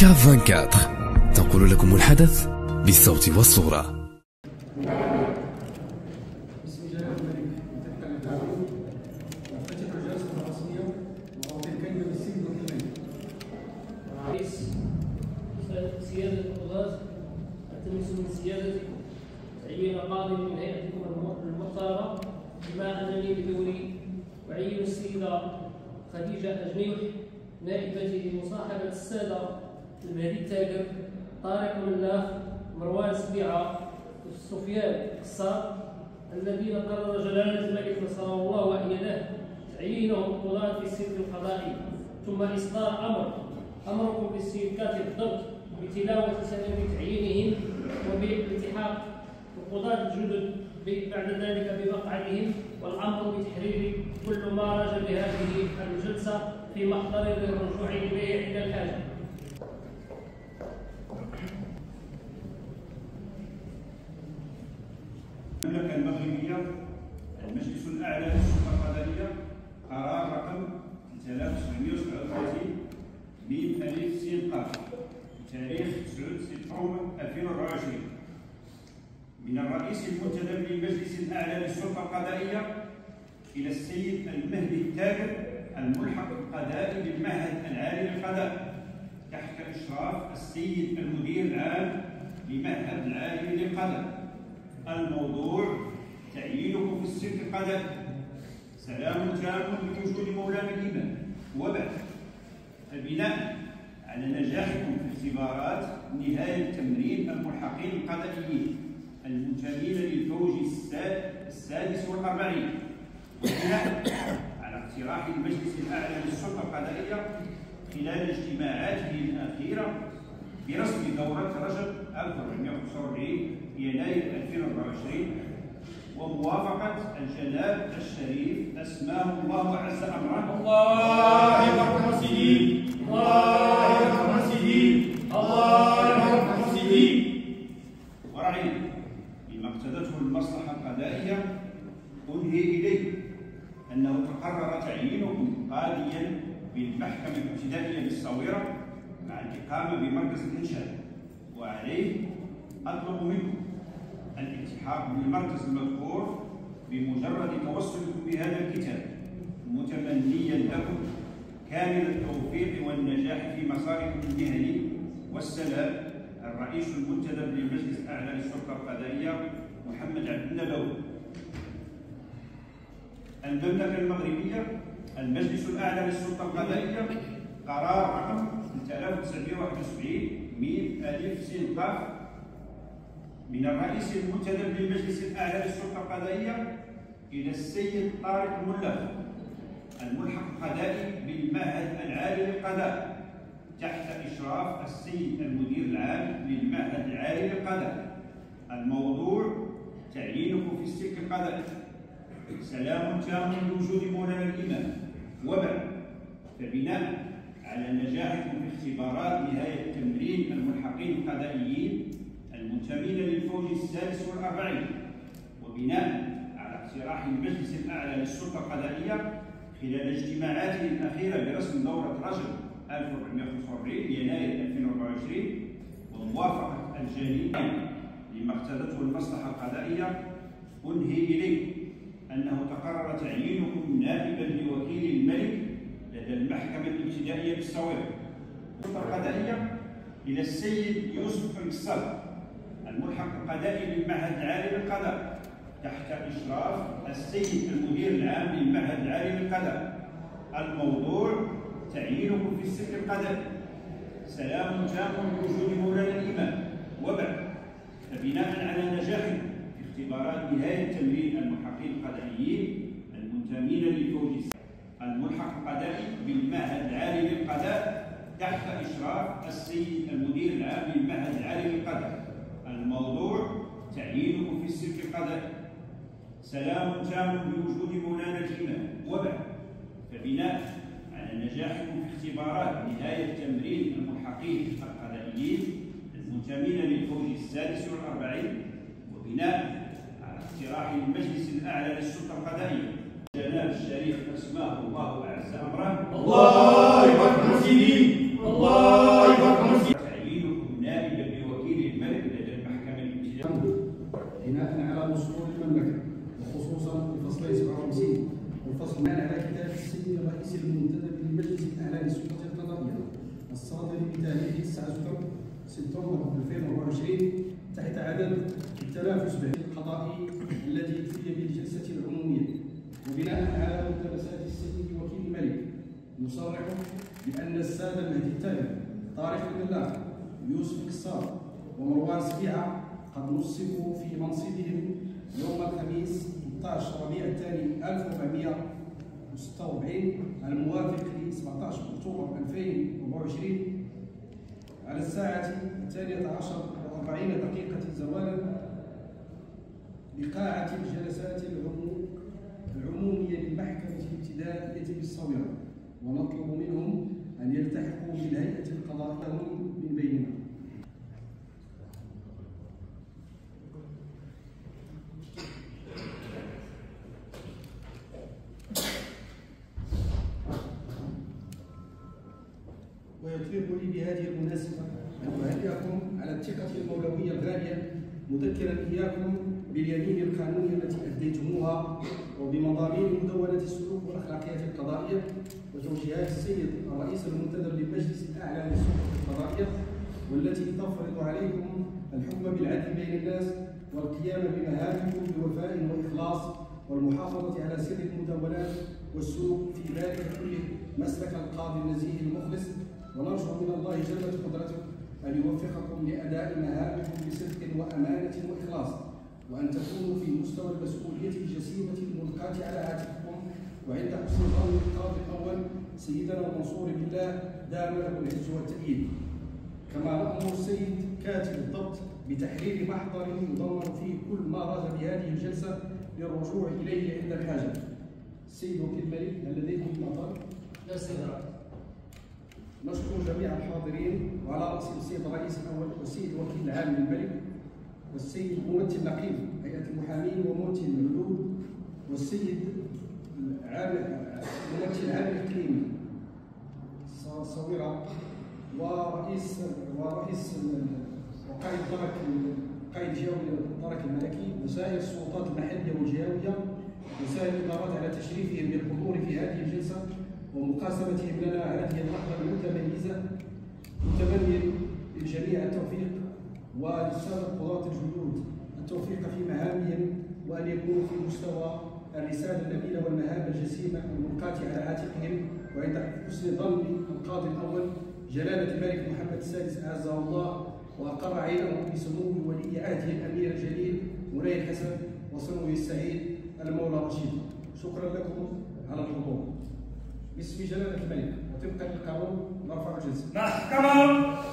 كاف 24 تنقل لكم الحدث بالصوت والصورة. سيادة التمس من سيادتكم تعيين قاضي من هيئتكم المختارة بما أنني بدوري أعين السيدة خديجة أجنيح نائبتي لمصاحبة السادة المهدي التاجر طارق ملاخ مروان سبيعة سفيان قصار الذين قرر جلالة الملك نصره الله وأيده تعيينهم قضاة في السلك القضائي ثم إصدار أمر أمركم باستنكات الضبط بتلاوة سبب تعيينهم وبالالتحاق القضاة الجدد بعد ذلك بمقعدهم والأمر بتحرير كل ما رجى بهذه الجلسة في محضر للرجوع إليه عند الحاجة. المملكة المغربية المجلس الأعلى للسلطة القضائية قرار رقم 3737 من ألف سين قاف تاريخ 9 سبتمبر 2024 من الرئيس المنتدب للمجلس الأعلى للسلطة القضائية إلى السيد المهدي التاجر الملحق القضائي بالمعهد العالي للقضاء تحت إشراف السيد المدير العام لمعهد العالي للقضاء. الموضوع تعيينكم في السلك القضائي. سلام تام بوجود مولانا الإمام وبعد فبناء على نجاحكم في اختبارات نهاية تمرين الملحقين القضائيين المنتمين للفوج الساد- السادس والأربعين. وبناء على اقتراح المجلس الأعلى للسلطة القضائية خلال اجتماعاته الأخيرة برسم دورة رجب 1445 يناير 2024 وموافقة الجناب الشريف أسماه الله عز أمره الله يرحم سيدي. الله يرحم سيدي. الله ورعينا بما اقتضته المصلحة القضائية أنهي إليه أنه تقرر تعيينكم قاضيا بالمحكمة الابتدائية بالصويرة مع الإقامة بمركز الإنشاء وعليه أطلب منكم الالتحاق بالمركز المذكور بمجرد توصلكم بهذا الكتاب متمنيا لكم كامل التوفيق والنجاح في مساركم المهني والسلام الرئيس المنتدب للمجلس الاعلى للسلطه القضائية محمد عبد النبوي. المملكة المغربية المجلس الأعلى للسلطه القضائية قرار رقم 3971 من الف سين قاف من الرئيس المنتدب للمجلس الأعلى للسلطه القضائية إلى السيد طارق الملاخ الملحق القضائي بالمعهد العالي للقضاء. تحت إشراف السيد المدير العام للمعهد العالي للقضاء الموضوع تعيينكم في السلك القضائي سلام تام بوجود مولانا الإمام. وبعد فبناء على نجاحكم في اختبارات نهاية تمرين الملحقين القضائيين المنتمين للفوج السادس والأربعين وبناء على اقتراح المجلس الأعلى للسلطة القضائية خلال اجتماعاته الأخيرة برسم دورة رجب 1445 يناير 2024 وموافقة الجانبين لما اقتضته المصلحة القضائية. أنهي إليكم أنه تقرر تعيينكم نائبا لوكيل الملك لدى المحكمة الابتدائية بالصوير السلطة القضائية إلى السيد يوسف القصاب الملحق القضائي بالمعهد العالي للقضاء تحت إشراف السيد المدير العام للمعهد العالي للقضاء. الموضوع تعيينكم في السلك القضائي سلام تام بوجود مولانا الإمام. وبعد فبناء على نجاحكم في اختبارات نهاية تمرين الملحقين القضائيين المنتمين للفوج الملحق القضائي بالمعهد العالي للقضاء تحت إشراف السيد المدير العام للمعهد العالي للقضاء الموضوع تعيينكم في السلك القضائي سلام تام بوجود مولانا الإمام 1945 وبناء على اقتراح المجلس الأعلى للسلطة القضائية. جناب الشريف أسماه الله أعز أمره. الله أكبر سيدي الله أكبر سيدي تعيينكم نائبا لوكيل الملك لدى المحكمة الابتدائية بناء على مسؤول المملكة وخصوصا الفصل 57 والفصل بناء على كتاب السيد الرئيس المنتدب للمجلس الأعلى للسلطة القضائية. الصادر بتاريخ 9 سبتمبر 2024 تحت عدم التنافس به القضائي الذي في بالجلسة العمومية وبناء على ملتمسات السيد وكيل الملك نصرح بأن السادة المهدي التالي طارق الملاك يوسف كسار ومروان سبيعة قد نصبوا في منصبهم يوم الخميس 16 ربيع الثاني 1446 الموافق ل 17 أكتوبر 2024 على الساعة 12 أربعين دقيقة زوالا بقاعة الجلسات العمومية للمحكمة الابتدائية بالصويرة ونطلب منهم أن يلتحقوا بالهيئة القضائية من بيننا ويطيب لي بهذه المناسبة أهنئكم على الثقة المولوية الغالية مذكرا إياكم باليمين القانونية التي أديتموها وبمضامين مدونة السلوك والأخلاقيات القضائية وتوجيهات السيد الرئيس المنتدب للمجلس الأعلى للسلطة القضائية والتي تفرض عليكم الحكم بالعدل بين الناس والقيام بمهامكم بوفاء وإخلاص والمحافظة على سر المدونات والسلوك في ذلك كله مسلك القاضي النزيه المخلص. ونرجو من الله جل قدرته أن يوفقكم لأداء مهامكم بصدق وأمانة وإخلاص وأن تكونوا في مستوى المسؤولية الجسيمة الملقاة على عاتقكم وعند حسن ظن القاضي الأول سيدنا المنصور بالله دام له العز والتأييد. كما نأمر السيد كاتب الضبط بتحرير محضر يضمن فيه كل ما راد بهذه الجلسة للرجوع إليه عند الحاجة. السيد وكيل الملك هل لديكم مطالب؟ لا استدراك نشكر جميع الحاضرين وعلى رأس السيد الرئيس الأول والسيد الوكيل العام للملك والسيد ممثل نقيب هيئة المحامين وممثل العدود والسيد العام الممثل العام الإقليمي ص- صويرة ورئيس ورئيس وقائد درك قائد جهوي الدرك الملكي وسائر السلطات المحلية والجهوية وسائر الإدارات على تشريفهم بالحضور في هذه الجلسة. ومقاسمتهم لنا هذه اللحظة المتميزة متمنيا للجميع التوفيق وللسادة قضاة الجدود التوفيق في مهامهم وأن يكونوا في مستوى الرسالة النبيلة والمهام الجسيمة الملقاة على عاتقهم. وعند حسن ظن القاضي الأول جلالة الملك محمد السادس أعزه الله وأقر عينه بسمو ولي عهده الأمير الجليل مولاي الحسن وسموه السعيد المولى الرشيد شكرا لكم على الحضور. isso me gera também. Eu tenho que ficar no calor, não falo disso. Na calor!